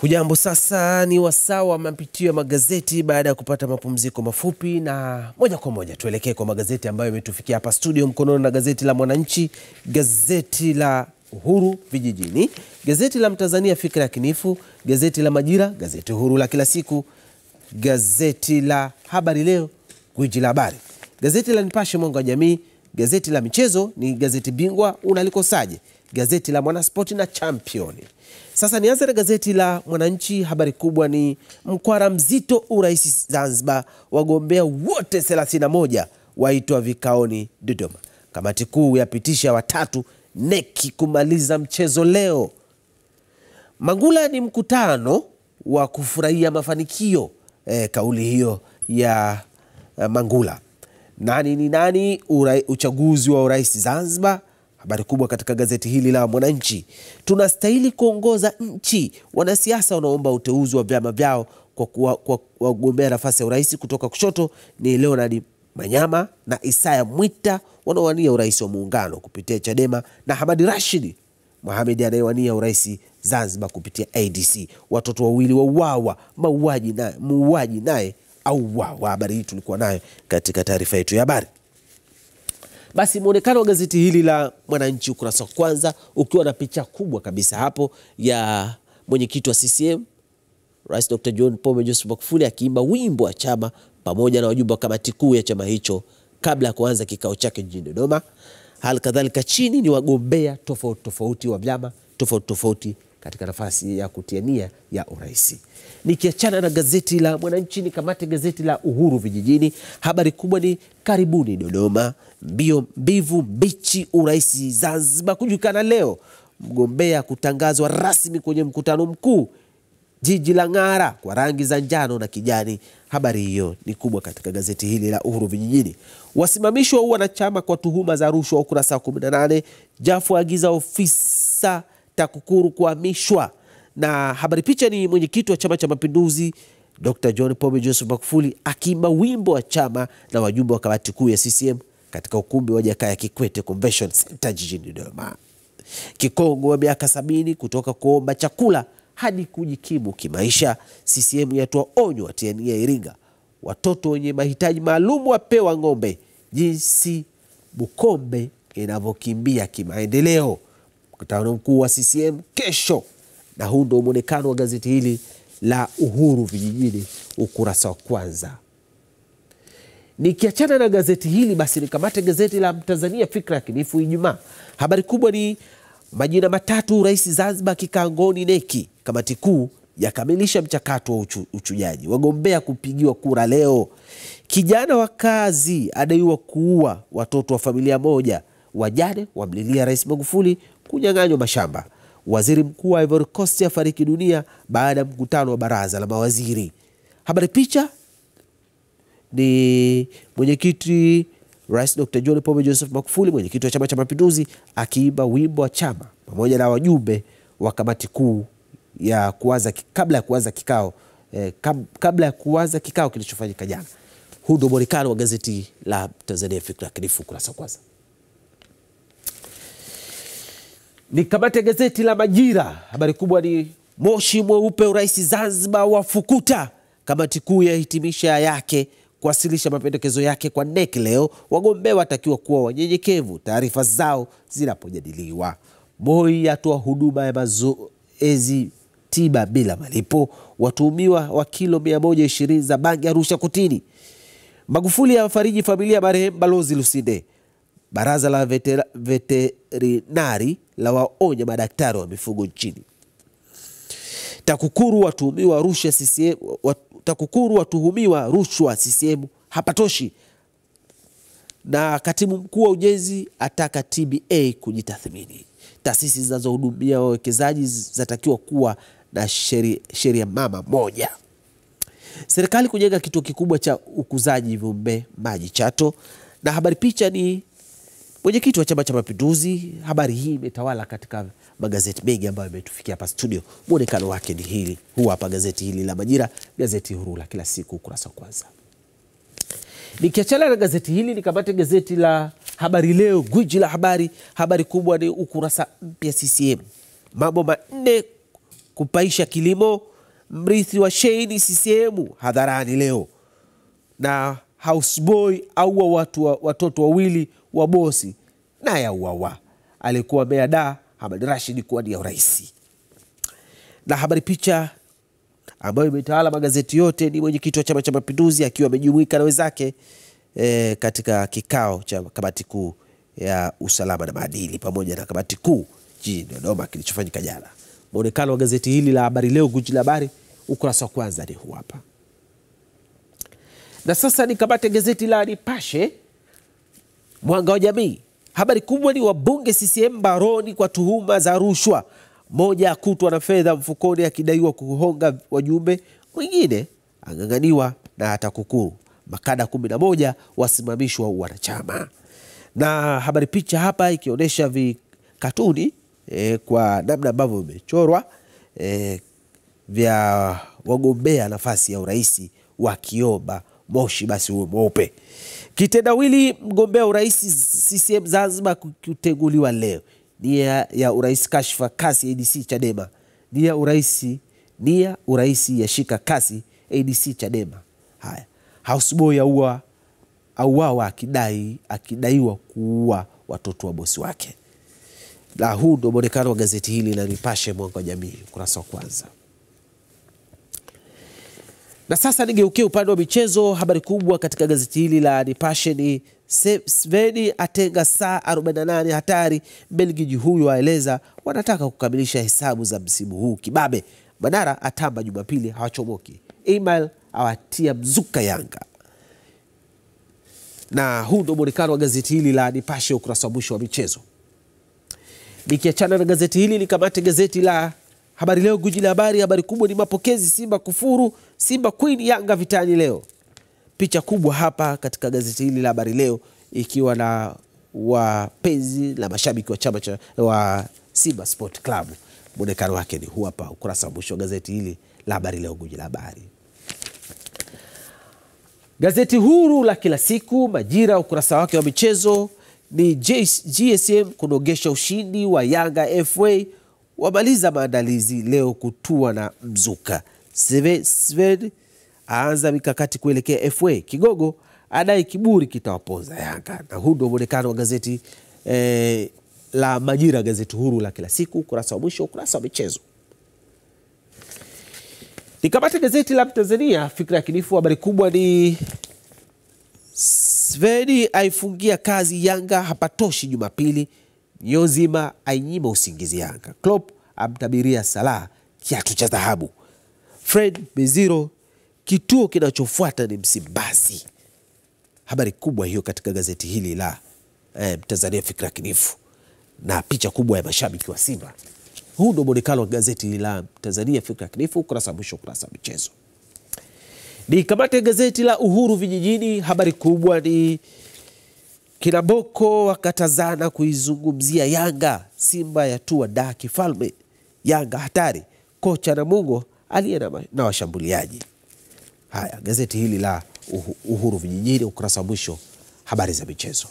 Hujambo, sasa ni wasaa wa mapitio ya magazeti baada ya kupata mapumziko mafupi, na moja kwa moja tuelekee kwa magazeti ambayo yametufikia hapa studio mkononi, na gazeti la Mwananchi, gazeti la Uhuru Vijijini, gazeti la Mtanzania Fikra ya Kinifu, gazeti la Majira, gazeti Uhuru la kila siku, gazeti la Habari Leo, gwiji la habari, gazeti la Nipashe Mwanga wa Jamii, gazeti la michezo ni gazeti Bingwa unalikosaje, gazeti la Mwanaspoti na Championi. Sasa nianze na gazeti la Mwananchi. Habari kubwa ni mkwara mzito urais Zanzibar, wagombea wote 31 waitwa vikaoni Dodoma. Kamati kuu yapitisha watatu neki kumaliza mchezo leo. Mangula ni mkutano wa kufurahia mafanikio e, kauli hiyo ya eh, Mangula. Nani ni nani uchaguzi wa urais Zanzibar Habari kubwa katika gazeti hili la Mwananchi, tunastahili kuongoza nchi. Wanasiasa wanaomba uteuzi wa vyama vyao kwa kuwa- kwa wagombea nafasi ya urais kutoka kushoto ni Leonard Manyama na Isaya Mwita wanaowania urais wa muungano kupitia Chadema na Hamadi Rashid Mohamed anayewania urais Zanzibar kupitia ADC. Watoto wawili wauawa, mauaji naye muuaji naye auawa. Habari hii tulikuwa nayo katika taarifa yetu ya habari. Basi mwonekano wa gazeti hili la Mwananchi ukurasa wa kwanza ukiwa na picha kubwa kabisa hapo ya mwenyekiti wa CCM Rais Dr. John Pombe Joseph Magufuli akiimba wimbo wa chama pamoja na wajumbe wa kamati kuu ya chama hicho kabla ya kuanza kikao chake jijini Dodoma. Hali kadhalika chini ni wagombea tofauti tofauti wa vyama tofauti tofauti katika nafasi ya kutiania ya urais. Nikiachana na gazeti la Mwananchi, ni kamate gazeti la Uhuru Vijijini. Habari kubwa ni karibuni Dodoma, mbio mbivu mbichi urais Zanzibar kujulikana leo, mgombea kutangazwa rasmi kwenye mkutano mkuu jiji la ng'ara kwa rangi za njano na kijani. Habari hiyo ni kubwa katika gazeti hili la Uhuru Vijijini. Wasimamishwa wanachama kwa tuhuma za rushwa, ukurasa wa 18. Jafu agiza ofisa TAKUKURU kuhamishwa, na habari picha ni mwenyekiti wa Chama cha Mapinduzi Dr. John Pombe Joseph Magufuli akiimba wimbo wa chama na wajumbe wa kamati kuu ya CCM katika ukumbi wa Jakaya Kikwete Convention Center jijini Dodoma. Kikongo wa miaka sabini kutoka kuomba chakula hadi kujikimu kimaisha. CCM yatoa onyo watiania Iringa, watoto wenye mahitaji maalum wapewa ng'ombe. Jinsi Bukombe inavyokimbia kimaendeleo. Mkutano mkuu wa CCM kesho, na huu ndio mwonekano wa gazeti hili la Uhuru Vijijini, ukurasa wa kwanza. Nikiachana na gazeti hili basi nikamate gazeti la Mtanzania Fikra Kinifu Ijumaa. Habari kubwa ni majina matatu rais Zanzibar kikangoni neki. Kamati kuu yakamilisha mchakato wa uchu, uchujaji. Wagombea kupigiwa kura leo. Kijana wa kazi adaiwa kuua watoto wa familia moja. Wajane wamlilia Rais Magufuli kunyang'anywa mashamba. Waziri mkuu wa Ivory Coast afariki dunia baada ya mkutano wa baraza la mawaziri. Habari picha ni mwenyekiti Rais Dr. John Pombe Joseph Magufuli, mwenyekiti wa Chama cha Mapinduzi, akiimba wimbo wa chama pamoja na wajumbe wa kamati kuu ya kuanza kabla ya kuanza kikao eh, kab, kabla ya kuanza kikao kilichofanyika jana. Huu ndio mwonekano wa gazeti la Tanzania Fikra ya Kinifu ukurasa wa kwanza. Nikamate gazeti la Majira, habari kubwa ni moshi mweupe urais Zanzibar wafukuta. Kamati kuu yahitimisha yake kuwasilisha mapendekezo yake kwa NEC leo. Wagombea watakiwa kuwa wanyenyekevu taarifa zao zinapojadiliwa. Moi atoa huduma ya mazoezi tiba bila malipo. Watuhumiwa wa kilo 120 za bangi Arusha kutini Magufuli awafariji familia marehemu Balozi Lusinde. Baraza la vetera- veterinari la waonya madaktari wa mifugo nchini. TAKUKURU watuhumiwa Arusha CCM, TAKUKURU watuhumiwa rushwa CCM hapatoshi, na katibu mkuu wa ujenzi ataka TBA kujitathmini. Taasisi zinazohudumia wawekezaji zinatakiwa kuwa na sheri- sheria mama moja. Serikali kujenga kituo kikubwa cha ukuzaji viumbe maji Chato, na habari picha ni mwenyekiti wa Chama cha Mapinduzi. Habari hii imetawala katika magazeti mengi ambayo yametufikia hapa studio. Mwonekano wake ni hili, huwa hapa gazeti hili la Majira, gazeti huru la kila siku, ukurasa wa kwanza. Nikiachana na gazeti hili nikamate gazeti la Habari Leo, gwiji la habari. Habari kubwa ni ukurasa mpya CCM, mambo manne kupaisha kilimo mrithi wa Shein CCM hadharani leo, na houseboy aua watu wa, watoto wawili wa bosi naye auawa. Alikuwa meya da Hamad Rashid kuwania urais. Na habari picha ambayo imetawala magazeti yote ni mwenyekiti wa Chama cha Mapinduzi akiwa amejumuika na wenzake e, katika kikao cha kamati kuu ya usalama na maadili pamoja na kamati kuu jijini Dodoma kilichofanyika jana. Mwonekano wa gazeti hili la Habari Leo, guji la habari, ukurasa wa kwanza ni huu hapa. Na sasa nikamate gazeti la Nipashe Mwanga wa Jamii. Habari kubwa ni wabunge CCM baroni kwa tuhuma za rushwa, mmoja akutwa na fedha mfukoni akidaiwa kuhonga wajumbe, mwingine ang'ang'aniwa na TAKUKURU. Makada kumi na moja wasimamishwa wanachama, na habari picha hapa ikionyesha vikatuni e, kwa namna ambavyo vimechorwa e, vya wagombea nafasi ya urais wakiomba moshi basi uwe mweupe. Kitendawili mgombea urais CCM Zanzibar kuteguliwa leo. Nia ya urais kashfa kasi ADC Chadema. Nia urais nia urais yashika kasi ADC Chadema. Haya, houseboy aua auawa akidai akidaiwa kuua watoto wa bosi wake. Na huu ndio mwonekano wa gazeti hili la Nipashe mwanga wa jamii ukurasa wa kwanza. Na sasa nigeukie upande wa michezo. Habari kubwa katika gazeti hili la Nipashe ni Sveni atenga saa 48 hatari. Belgiji huyu aeleza wanataka kukamilisha hesabu za msimu huu kibabe. Manara atamba Jumapili hawachomoki. Email awatia mzuka Yanga. Na huu ndio mwonekano wa gazeti hili la Nipashe ukurasa wa mwisho wa michezo. Nikiachana na gazeti hili nikamate gazeti la Habari Leo, guji la habari. Habari kubwa ni mapokezi Simba kufuru, Simba Queen Yanga vitani leo. Picha kubwa hapa katika gazeti hili la Habari Leo ikiwa na wapenzi na mashabiki wa chama cha wa Simba Sport Club. Mwonekano wake ni huu hapa, ukurasa wa mwisho wa gazeti hili la Habari Leo, guji la habari. Gazeti huru la kila siku Majira, ukurasa wake wa michezo ni GSM kunogesha ushindi wa Yanga FA wamaliza maandalizi leo kutua na mzuka. Sven aanza mikakati kuelekea FA. Kigogo adai kiburi kitawapoza Yanga. Na huu ndio mwonekano wa gazeti eh, la Majira, gazeti huru la kila siku, ukurasa wa mwisho, ukurasa wa michezo. Nikamate gazeti la Mtanzania Fikra ya Kinifu, habari kubwa ni Sveni aifungia kazi Yanga hapatoshi Jumapili Nyozima ainyima usingizi Yanga. Klopp amtabiria Salah kiatu cha dhahabu. Fred Miziro, kituo kinachofuata ni Msimbazi. Habari kubwa hiyo katika gazeti hili la eh, Tanzania Fikra Kinifu, na picha kubwa ya mashabiki wa Simba. Huu ndio mwonekano wa gazeti la Tanzania Fikra Kinifu, ukurasa mwisho, ukurasa wa michezo. Ni kamate gazeti la Uhuru Vijijini, habari kubwa ni kinaboko wakatazana kuizungumzia Yanga. Simba yatua daa kifalme. Yanga hatari, kocha Namungo aliye na, na washambuliaji. Haya, gazeti hili la Uhuru Vijijini, ukurasa wa mwisho, habari za michezo.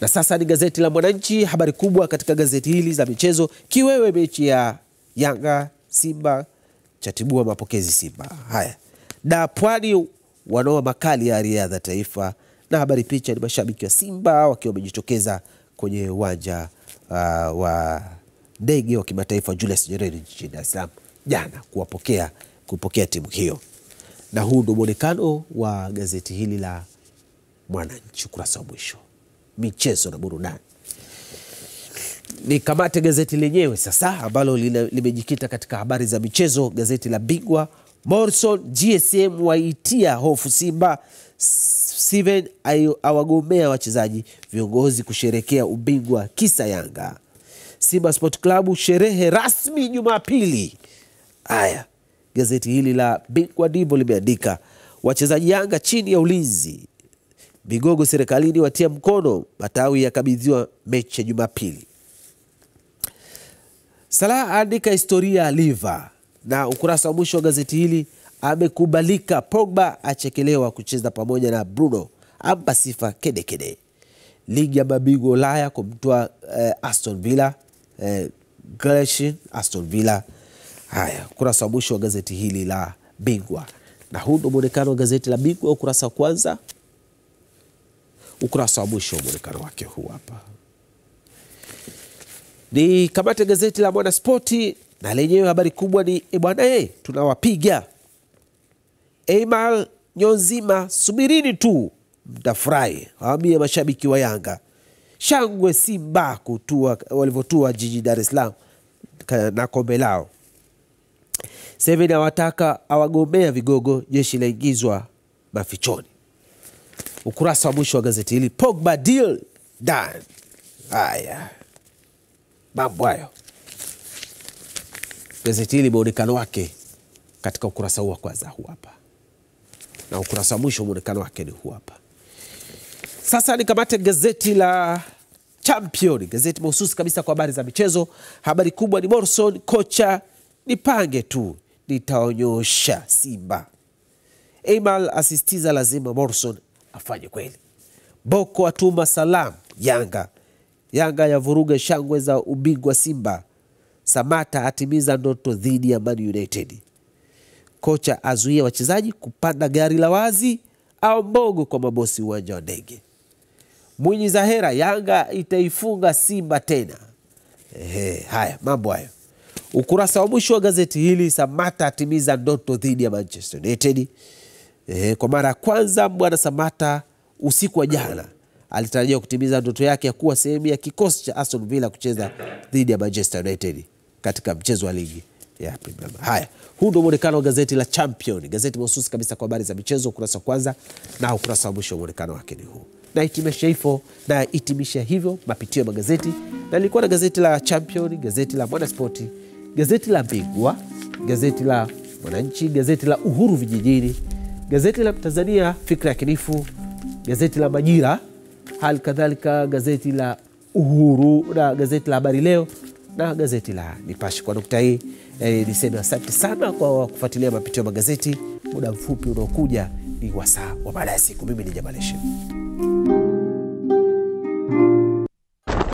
Na sasa ni gazeti la Mwananchi, habari kubwa katika gazeti hili za michezo, kiwewe mechi ya Yanga Simba chatibua mapokezi Simba. Haya, na Pwani wanaoa makali ya riadha taifa na habari picha ni mashabiki wa Simba wakiwa wamejitokeza kwenye uwanja uh, wa ndege wa kimataifa Julius Nyerere jijini Dar es Salaam jana kuwapokea kupokea timu hiyo, na huu ndio mwonekano wa gazeti hili la Mwananchi ukurasa wa mwisho, michezo na burudani. Nikamate gazeti lenyewe sasa ambalo limejikita katika habari za michezo. Gazeti la Bingwa, Morrison GSM waitia hofu Simba Steven awagomea wachezaji viongozi kusherekea ubingwa kisa Yanga. Simba Sport Club sherehe rasmi Jumapili. Haya, gazeti hili la Bingwa ndivyo limeandika. Wachezaji Yanga chini ya ulinzi, vigogo serikalini watia mkono, matawi yakabidhiwa mechi ya Jumapili. Salah aandika historia liva, na ukurasa wa mwisho wa gazeti hili amekubalika. Pogba achekelewa kucheza pamoja na Bruno, ampa sifa kedekede. Ligi ya mabingwa Ulaya kumtoa eh, Aston Villa eh, Gleishin Aston Villa. Haya, ukurasa wa mwisho wa gazeti hili la Bingwa, na huu ndo mwonekano wa gazeti la Bingwa, ukurasa wa kwanza, ukurasa wa mwisho wa mwonekano wake huu hapa. Ni kamate gazeti la Mwanaspoti na lenyewe habari kubwa ni e bwana e, tunawapiga Eimal Nyonzima, subirini tu mtafurahi, awambie mashabiki wa Yanga. Shangwe Simba kutua walivyotua jiji Dar es Salaam na kombe lao. Seven awataka awagombea vigogo, jeshi laingizwa mafichoni. Ukurasa wa mwisho wa gazeti hili, Pogba deal done. Haya mambo hayo, gazeti hili mwonekano wake katika ukurasa huu wa kwanza huu hapa, na ukurasa wa mwisho mwonekano wake ni huu hapa. Sasa nikamate gazeti la Champion, gazeti mahususi kabisa kwa habari za michezo. Habari kubwa ni Morrison, kocha nipange tu nitaonyosha Simba. Emal asisitiza lazima Morrison afanye kweli. Boko atuma salam Yanga. Yanga yavuruga shangwe za ubingwa Simba. Samata atimiza ndoto dhidi ya Man United. Kocha azuia wachezaji kupanda gari la wazi au mbogo kwa mabosi uwanja wa ndege. Mwinyi Zahera, Yanga itaifunga Simba tena. Ehe, haya mambo hayo. Ukurasa wa mwisho wa gazeti hili, Samata atimiza ndoto dhidi ya Manchester United. Ehe, kwa mara ya kwanza bwana Samata usiku wa jana alitarajiwa kutimiza ndoto yake ya kuwa sehemu ya kikosi cha Aston Villa kucheza dhidi ya Manchester United katika mchezo wa ligi ya Premier. Haya, huu ndio mwonekano wa gazeti la Champion, gazeti mahususi kabisa kwa habari za michezo, ukurasa wa kwanza na ukurasa wa mwisho mwonekano wake ni huu. Nahitimisha hivyo na hitimisha hivyo mapitio ya magazeti, na nilikuwa na gazeti la Champion, gazeti la Mwanaspoti, gazeti la Bingwa, gazeti la Mwananchi, gazeti la Uhuru Vijijini, gazeti la Tanzania Fikra ya Kinifu, gazeti la Majira, hali kadhalika gazeti la Uhuru na gazeti la Habari Leo na gazeti la Nipashe. Kwa nukta hii eh, niseme asante sana kwa kufuatilia mapitio ya magazeti. Muda mfupi unaokuja ni wasaa wa baada ya siku. Mimi ni Jamal Hashim.